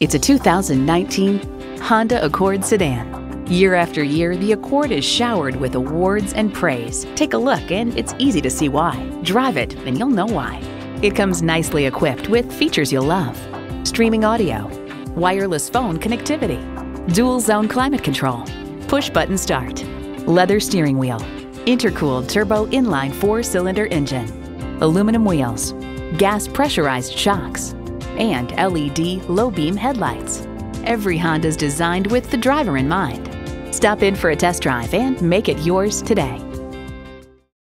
It's a 2019 Honda Accord sedan. Year after year, the Accord is showered with awards and praise. Take a look, and it's easy to see why. Drive it, and you'll know why. It comes nicely equipped with features you'll love streaming audio, wireless phone connectivity, dual zone climate control, push button start, leather steering wheel, intercooled turbo inline four cylinder engine, aluminum wheels, gas pressurized shocks, and LED low beam headlights. Every Honda is designed with the driver in mind. Stop in for a test drive and make it yours today.